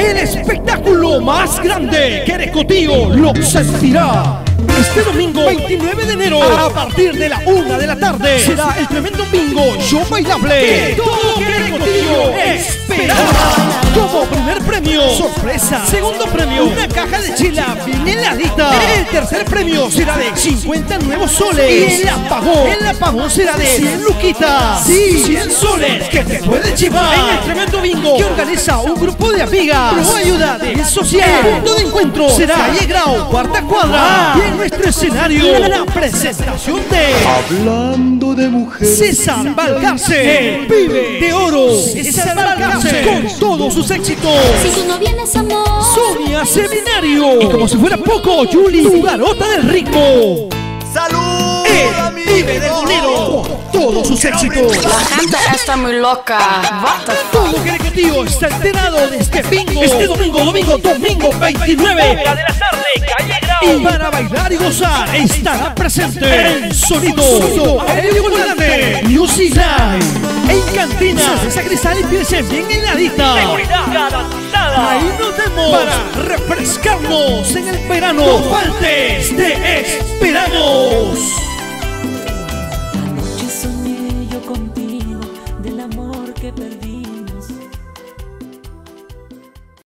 El espectáculo más grande que Erecotío lo sentirá. Este domingo 29 de enero a partir de la una de la tarde será el tremendo bingo show bailable que todo Querecotío esperaba. Como primer premio, sorpresa. Segundo premio, una caja de chila bien heladita. El tercer premio será de 50 nuevos soles. Y el apagón, el apagón será de 100 luquitas. Sí, 100 soles que te puede chivar. En el tremendo bingo que organiza un grupo de amigas. Pro ayuda de social. El punto de encuentro será calle Grau, cuarta cuadra. Y en nuestro escenario, la presentación de Hablando de mujeres. César Balcarce, el pibe de oro. César Balcarce, con todos sus éxitos. Si tú no vienes, amor. Sonia Seminario. Y como si fuera poco, Julie, tu garota del ritmo. ¡Salud! El pibe del bolero. Con todos sus éxitos. La gente está muy loca. Todo Querecotío está enterado de este bingo. Este domingo, domingo, domingo 29 de la tarde, calle Grau. Y para bailar y gozar estará presente el sonido, sonido aéreo volante, Music Live. Cantinas, sacristal y pienses bien heladita. Seguridad garantizada. Ahí nos vemos para refrescarnos en el verano. No faltes, te esperamos. La noche soñé yo contigo del amor que perdí.